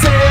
say